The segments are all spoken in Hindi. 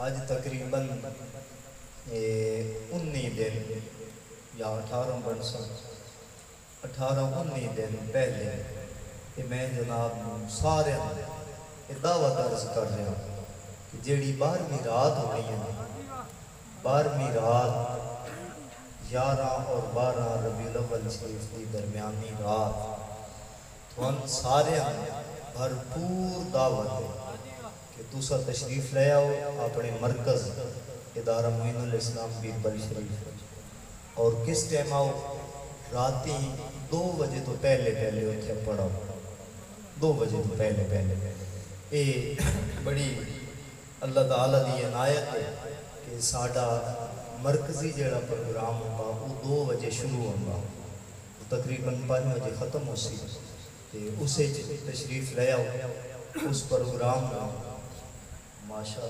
आज तकरीबन उन्नी दिन, या अठारह बनसन अठारह उन्नीस दिन पहले मैं जनाब सारे दावा दर्ज कर रहा कि जी बारहवीं रात हो गई है, बारहवीं रात ग्यारह और बारह रबील शरीफ की दरमियानी रात तो सारे भरपूर दावत है तुसा तशरीफ़ ले आओ, अपने मरकज, इदारा मोइन मोइनलाम बीरबल शरीफ और किस टाइम आओ? रात दो बजे तो पहले पहले उ पढ़ो दो बजे तो पहले पहले। ये बड़ी अल्लाह तला की अनायत है कि साडा मरकजी जोड़ा प्रोग्राम होगा वो दो बजे शुरू होगा तकरीबन पाँच बजे ख़त्म हो सी उस तशरीफ़ ले आओ। उस प्रोग्राम 마샬라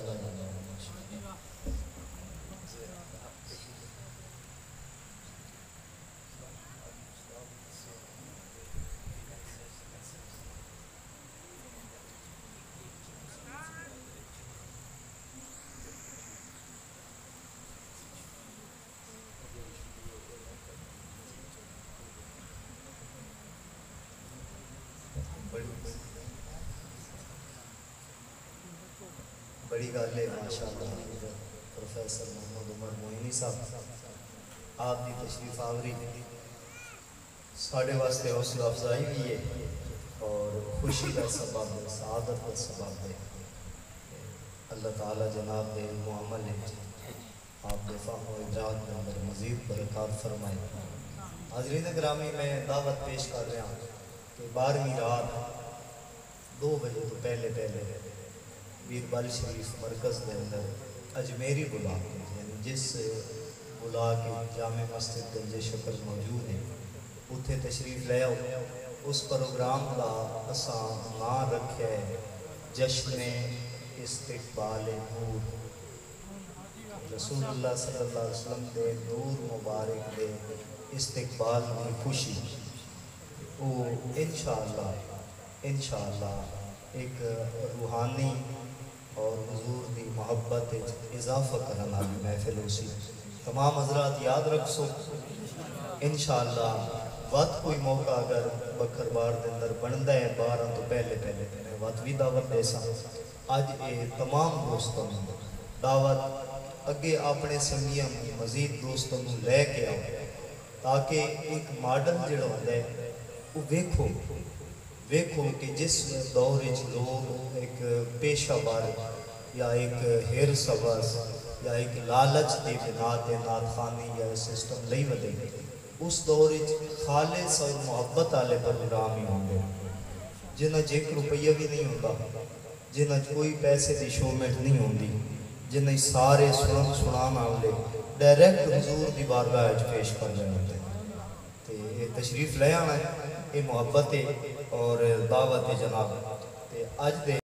Thank you. बड़ी गल है, माशाल्लाह प्रोफेसर मोहम्मद उमर मोहिनी साहब। आप की तशरीफ़ आवरी साढ़े वास्ते हौसला अफजाई भी है और खुशी का सबब है सआदत का सबब है। अल्लाह ताला जनाब दे मुअमल आप दे फ़हम व इदराक के अंदर मज़ीद बरकत फरमाए। हाजरीन ग्रामी में दावत पेश कर रहा हूँ कि बारहवीं रात दो बजे तो पहले पहले बीरबल शरीफ मरकज़ के अंदर अजमेरी बुला के जिस बुला के जाम मस्जिद गंज शक्ल मौजूद है उत्थे तशरीफ़ ले आओ। उस प्रोग्राम का असा ना रखे जश्न इस्तकबाल नूर। अलैहि वसल्लम दे नूर मुबारक दे इस्तकबाल की खुशी। वो इंशाअल्लाह इंशाअल्लाह एक रूहानी की मोहब्बत इजाफा करने महफिल हो सी। तमाम हजरात याद रख सो इंशाअल्लाह वत कोई मौका अगर बकरबार के अंदर बनता है बारह तो पहले पहले मैं वत भी दावत दे अज ये तमाम दोस्तों दावत अगे अपने संगिया मजीद दोस्तों लैके आओ। ताकि एक मॉडल जो होता है वो वेखो। वेखो कि जिस दौर लोग एक पेशा बार या एक हेर सबस या एक लालच के बिना के नाथखानी या सिस्टम नहीं बदे। उस दौर खालिस और मुहब्बत वाले प्रोग्राम ही होंगे। जिन्हें जे एक रुपया भी नहीं होता जिन्हें कोई पैसे की शोमेंट नहीं होंगी जिन्हें सारे सुन सुना वाले डायरैक्ट हजूर की बारगाह पेश कर रहे होते तो तशरीफ़ ले आना है ये मुहब्बत है और दावत है जनाब। ते अज